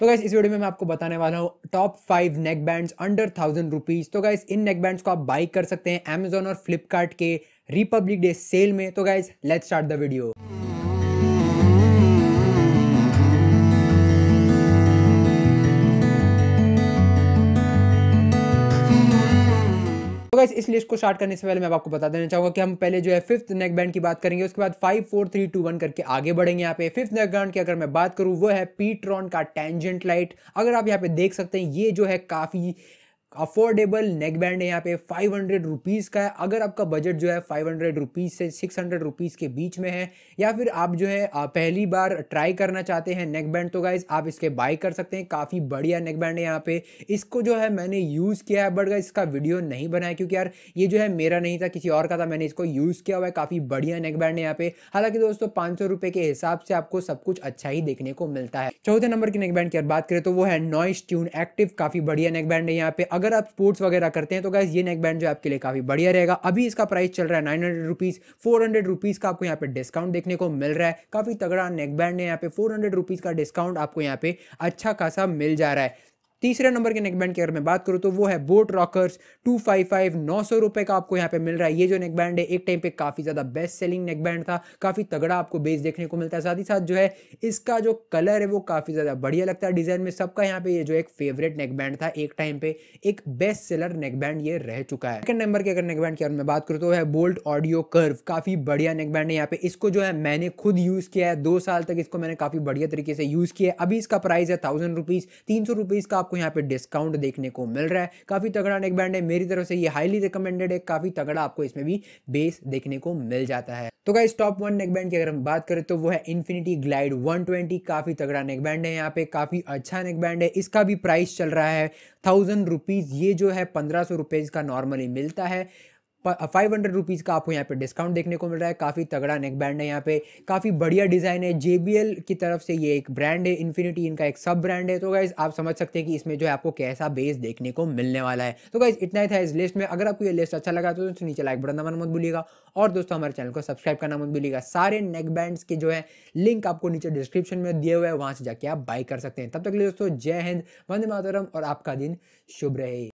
तो गाइस इस वीडियो में मैं आपको बताने वाला हूँ top five neck bands under thousand rupees तो गाइस इन नेक बैंड्स को आप बाई कर सकते हैं अमेजोन और फ्लिपकार्ट के रिपब्लिक डे सेल में. तो guys let start the video guys इस लिस्ट को स्टार्ट करने से पहले मैं आपको बता देना चाहूँगा कि हम पहले जो है फिफ्थ नेक बैंड की बात करेंगे, उसके बाद five four three two one करके आगे बढ़ेंगे यहाँ पे। फिफ्थ नेक बैंड की अगर मैं बात करूँ, वो है पीट्रॉन का टेंजेंट लाइट अगर आप यहाँ पे देख सकते हैं, ये जो है काफ़ी अफोर्डेबल नेक बैंड है यहाँ पे फाइव हंड्रेड रुपीज़ का है। अगर आपका बजट जो है फाइव हंड्रेड रुपीज़ से सिक्स हंड्रेड रुपीज़ के बीच में है, या फिर आप जो है पहली बार ट्राई करना चाहते हैं नेक बैंड तो गाइज़ आप इसके बाय कर सकते हैं। काफ़ी बढ़िया नेक बैंड है यहाँ पे। इसको जो है मैंने यूज़ किया है बट इसका वीडियो नहीं बनाया, क्योंकि यार ये जो है मेरा नहीं था, किसी और का था, मैंने इसको यूज़ किया हुआ है। काफ़ी बढ़िया नेक बैंड है यहाँ पे। हालाँकि दोस्तों, पाँच सौ के हिसाब से आपको सब कुछ अच्छा ही देखने को मिलता है। चौथे नंबर की नेक बैंड की बात करें तो वो है नॉइस ट्यून एक्टिव काफ़ी बढ़िया नेक बैंड है यहाँ पे। अगर आप स्पोर्ट्स वगैरह करते हैं तो गाइज़ ये नेक बैंड जो आपके लिए काफ़ी बढ़िया रहेगा। अभी इसका प्राइस चल रहा है nine hundred rupees four hundred rupees का आपको यहाँ पे डिस्काउंट देखने को मिल रहा है। काफ़ी तगड़ा नेक बैंड है यहाँ पे फोर हंड्रेड रुपीज़ का डिस्काउंट आपको यहाँ पे अच्छा खासा मिल जा रहा है। तीसरे नंबर के नेक बैंड की अगर मैं बात करूँ तो वो है boAt rockers two five five नौ सौ रुपए का आपको यहाँ पे मिल रहा है। ये जो नेक बैंड है, एक टाइम पे काफ़ी ज़्यादा बेस्ट सेलिंग नेक बैंड था। काफ़ी तगड़ा आपको बेस देखने को मिलता है। साथ ही साथ जो है, इसका जो कलर है, वो काफ़ी ज़्यादा बढ़िया लगता है। डिज़ाइन में सबका यहाँ पे ये जो एक फेवरेट नेक बैंड था एक टाइम पे, एक बेस्ट सेलर नेक बैंड ये रह चुका है। सेकंड नंबर के अगर नेक बैंड की अगर मैं बात करूँ तो है बोल्ट ऑडियो कर्व काफ़ी बढ़िया नेकबैंड है यहाँ पे। इसको जो है मैंने खुद यूज़ किया है। दो साल तक इसको मैंने काफ़ी बढ़िया तरीके से यूज़ किया है। अभी इसका प्राइस है थाउज़ेंड रुपीज़ तीन सौ रुपीज़ का आपको यहाँ पे डिस्काउंट देखने को मिल रहा है। काफ़ी तगड़ा नेक बैंड है। मेरी तरफ़ से ये हाईली रिकमेंडेड है। काफ़ी तगड़ा आपको इसमें भी बेस देखने को मिल जाता है। तो guys top one neck band की अगर हम बात करें तो वो है इन्फिनिटी ग्लाइड 120 काफ़ी तगड़ा नेक बैंड है यहाँ पे। काफ़ी अच्छा नेक बैंड है। इसका भी प्राइस चल रहा है थाउज़ेंड रुपीज़ ये जो है पंद्रह सौ रुपीज़ का नॉर्मली मिलता है। फाइव हंड्रेड रुपीज़ का आपको यहाँ पे डिस्काउंट देखने को मिल रहा है। काफ़ी तगड़ा नेक बैंड है यहाँ पे। काफ़ी बढ़िया डिज़ाइन है। जेबीएल की तरफ़ से ये एक ब्रांड है इन्फिनिटी इनका एक सब ब्रांड है। तो गाइज़ आप समझ सकते हैं कि इसमें जो है आपको कैसा बेस देखने को मिलने वाला है। तो गाइज़ इतना ही था इस लिस्ट में। अगर आपको ये लिस्ट अच्छा लगा तो दोस्तों, नीचे लाइक बटन दबाना मत भूलिएगा। और दोस्तों, हमारे चैनल को सब्सक्राइब करना मत भूलिएगा। सारे नेक बैंड्स के जो है लिंक आपको नीचे डिस्क्रिप्शन में दिए हुए हैं। वहाँ से जाके आप बाई कर सकते हैं। तब तक लिए दोस्तों, जय हिंद, वंदे मातरम और आपका दिन शुभ रहे।